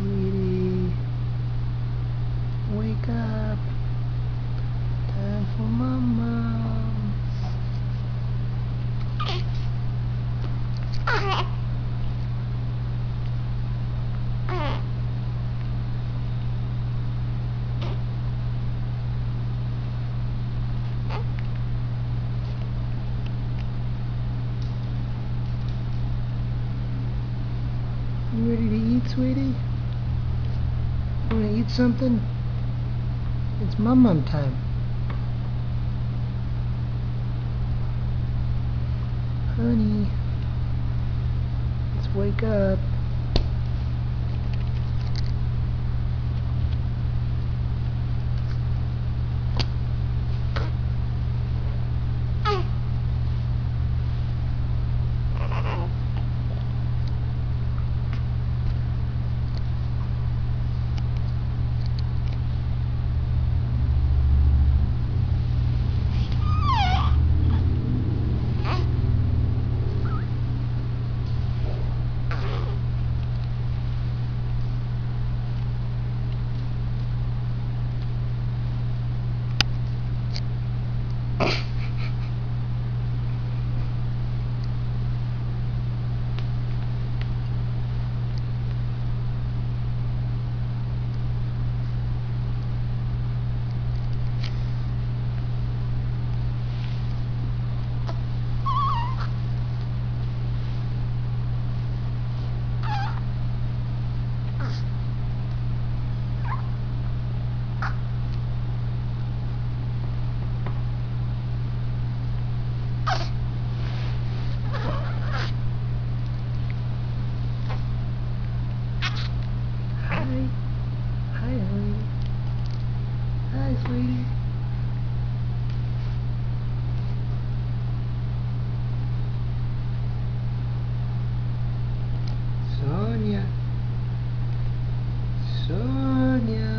sweetie. Wake up. Time for mama. You ready to eat, sweetie? Wanna eat something? It's mum mum time. Honey, let's wake up. Hi. Hi, honey. Hi, sweetie. Sonia. Sonia.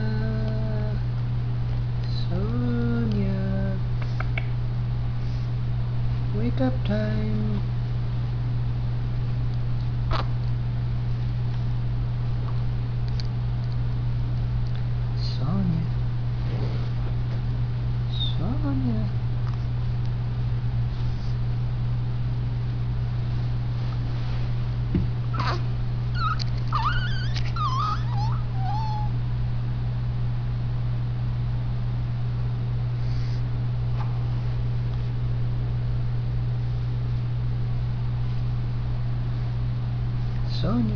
Sonia. Up time. Sonia. Sonia. Sonia.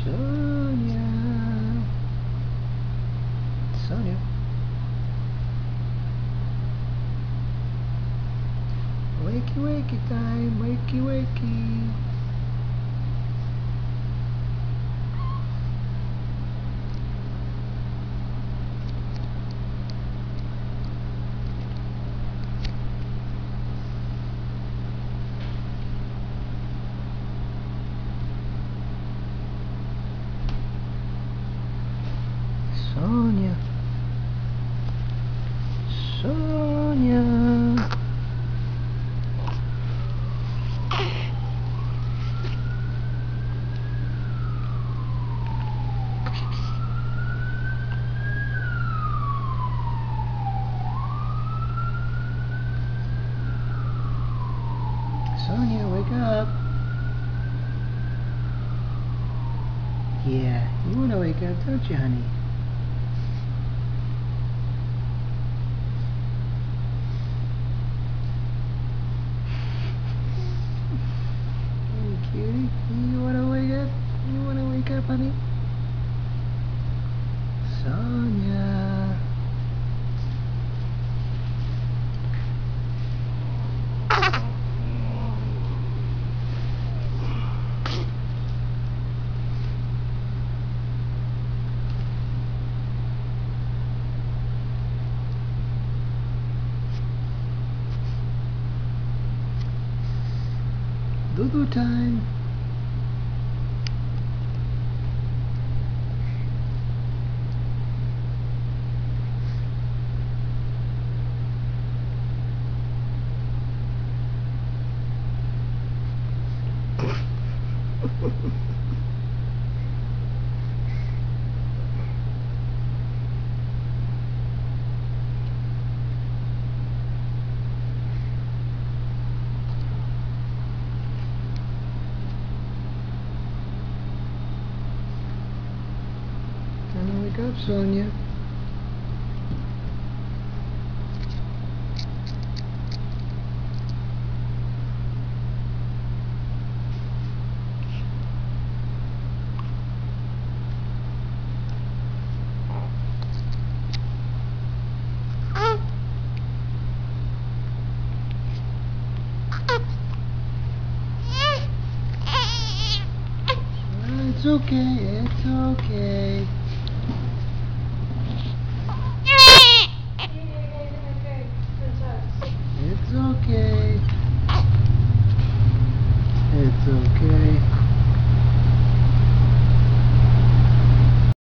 Sonia. Sonia. Wakey wakey time, wakey wakey. Sonia, wake up. Yeah, you want to wake up, don't you, honey? Cutie, you wanna wake up? You wanna wake up, honey? Sonia. Boo-boo time. Wake up, Sonia. It's okay, it's okay.